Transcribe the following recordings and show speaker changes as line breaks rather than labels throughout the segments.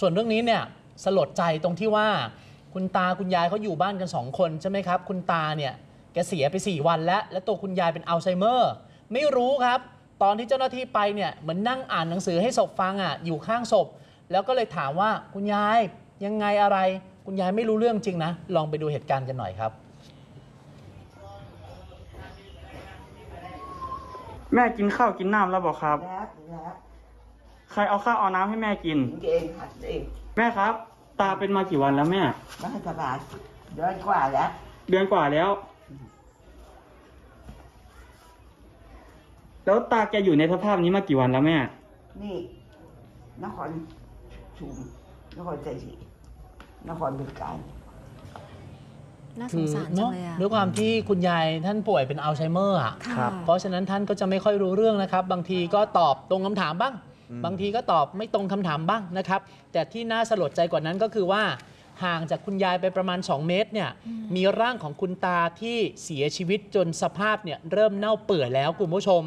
ส่วนเรื่องนี้เนี่ยสลดใจตรงที่ว่า คุณตาคุณยายเขาอยู่บ้านกันสองคนใช่ไหมครับ คุณตาเนี่ยแกเสียไป 4 วันแล้ว และตัวคุณยายเป็นอัลไซเมอร์ ไม่รู้ครับ ตอนที่เจ้าหน้าที่ไปเนี่ยเหมือนนั่งอ่านหนังสือให้ศพฟังอะอยู่ข้างศพ แล้วก็เลยถามว่าคุณยายยังไงอะไร คุณยายไม่รู้เรื่องจริงนะ ลองไปดูเหตุการณ์กันหน่อยครับ
แม่กินข้าวกินน้ำแล้วบอกครับ
แล้วแล้ว
ครเอาข้าวเอาน้ำให้แม่กิน
เองหัดเอง
แม่ครับ ตาเป็นมากี่วันแล้วแม่
ไม่สบายเดือนกว่าแล้ว
เดือนกว่าแล้ว แล้วตาแกอยู่ในสภาพนี้มากี่วันแล้วแม่
นี่ นครชุมนครใจศรีนครบึงกาฬ
น่าส
คื
ง
อ
สารจั
เนาะ
งเลยอะ
ด้วยความที่คุณยายท่านป่วยเป็นอัลไซเมอร์อะ
ค่ะ
ครับ
เพราะฉะนั้นท่านก็จะไม่ค่อยรู้เรื่องนะครับ บางทีก็ตอบตรงคำถามบ้าง
อืม
บางทีก็ตอบไม่ตรงคำถามบ้างนะครับ แต่ที่น่าสลดใจกว่านั้นก็คือว่า ห่างจากคุณยายไปประมาณ 2 เมตรเนี่ยมีร่างของคุณตาที่เสียชีวิตจนสภาพเนี่ยเริ่มเน่าเปื่อยแล้วคุณผู้ชม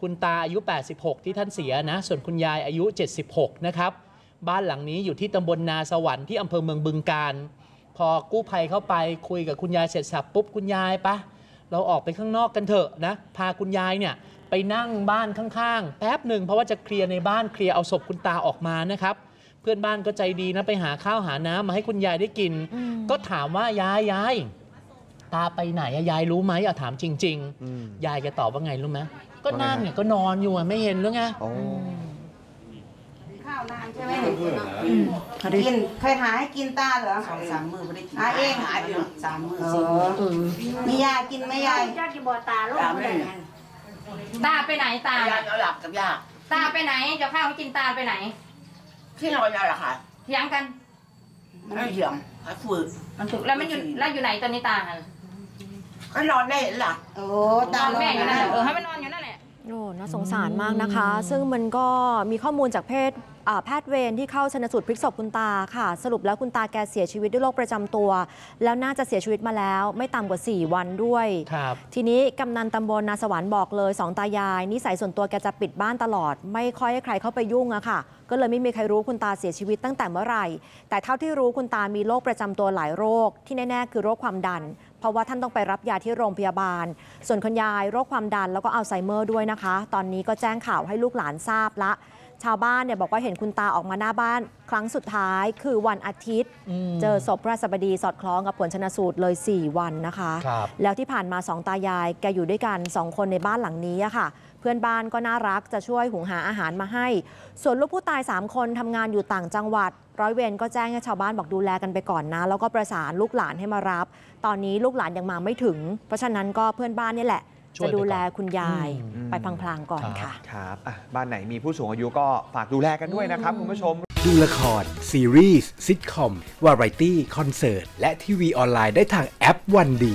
คุณตาอายุ 86 ที่ท่านเสียนะ ส่วนคุณยายอายุ 76 นะครับ บ้านหลังนี้อยู่ที่ตำบลนาสวรรค์ที่อำเภอเมืองบึงการ พอกู้ภัยเข้าไปคุยกับคุณยายเสร็จสับปุ๊บคุณยายปะเราออกไปข้างนอกกันเถอะนะ พาคุณยายเนี่ย ไปนั่งบ้านข้างๆ แป๊บหนึ่งเพราะว่าจะเคลียร์ในบ้านเคลียร์เอาศพคุณตาออกมานะครับ เพื่อนบ้านก็ใจดีนะไปหาข้าวหาน้ำมาให้คุณยายได้กิน
อืม
ก็ถามว่ายายยายตาไปไหนอะยายรู้ไหมอะถามจริง
อืม
ๆ ยายแกตอบว่าไงรู้ไหมก็
ว่าไง
นั่งเนี่ยก็นอนอยู่อะไม่เห็นหรือไง
โอ้
ข้าวนานใช่ไหม
กินเคยหาให้กินตาเหรอ
สองสามมือไม่ได้กิน
หาเอง
หาเองสามมือ
เอ
สี่
อมียากินไหมยาย
เจ้าจะบอกตาลูกไม่ได้
ตาไปไหนตา
ยาเอาหลับกับยา
ตาไปไหนเจะข้าวให้กินตาไปไหน
ที่นอนยาละค่ะ
เถียงกัน
ไม่เหี่ยงหาฝืด
มันถูกแล้วมันอยู่แล้วอยู่ไหนตอนนี้ตาหัน
ก็นอนได้เห็นล่ะ
โอ้
น
ตา
อน
ล
แม่อยู่นั่นแหละ
ง
เออให้มันนอนอยู่นั่นแหละ
โอ้น่าสงสารมากนะคะ ซึ่งมันก็มีข้อมูลจากเพศอ่าแพทย์เวรที่เข้าชนสูตรพลิกศพคุณตาค่ะ สรุปแล้วคุณตาแกเสียชีวิตด้วยโรคประจำตัว แล้วน่าจะเสียชีวิตมาแล้ว ไม่ต่ำกว่า 4 วันด้วย
ครับ
ทีนี้กำนันตำบลนาสวรรค์บอกเลยสองตายาย นิสัยส่วนตัวแกจะปิดบ้านตลอด ไม่ค่อยให้ใครเข้าไปยุ่งอะค่ะ ก็เลยไม่มีใครรู้คุณตาเสียชีวิตตั้งแต่เมื่อไหร่ แต่เท่าที่รู้คุณตามีโรคประจำตัวหลายโรคที่แน่ๆคือโรคความดัน เพราะว่าท่านต้องไปรับยาที่โรงพยาบาล ส่วนคุณยายโรคความดันแล้วก็อัลไซเมอร์ด้วยนะคะ ตอนนี้ก็แจ้งข่าวให้ลูกหลานทราบละ ชาวบ้านเนี่ยบอกว่าเห็นคุณตาออกมาหน้าบ้านครั้งสุดท้ายคือวันอาทิตย์
อืม
เจอศพพระสบดีสอดคล้องกับผลชนสูตรเลย 4 วันนะคะ
ครับ
แล้วที่ผ่านมาสองตายายแกอยู่ด้วยกัน 2 คนในบ้านหลังนี้อะค่ะ เพื่อนบ้านก็น่ารักจะช่วยหุงหาอาหารมาให้ ส่วนลูกผู้ตาย 3 คนทำงานอยู่ต่างจังหวัด ร้อยเวรก็แจ้งให้ชาวบ้านบอกดูแลกันไปก่อนนะ แล้วก็ประสานลูกหลานให้มารับ ตอนนี้ลูกหลานยังมาไม่ถึง เพราะฉะนั้นก็เพื่อนบ้านนี่แหละ
ช่วย
จะ
ไปก่อน
ดูแลคุณยาย
อืม
ไปพลางๆก่อน
ครับ
ค่ะ
ครับอะบ้านไหนมีผู้สูงอายุก็ฝากดูแลกันด้วยนะครับคุณผู้ชม
ดูละคร ซีรีส์ซิทคอม วาไรตี้ คอนเสิร์ต และทีวีออนไลน์ได้ทางแอปวันดี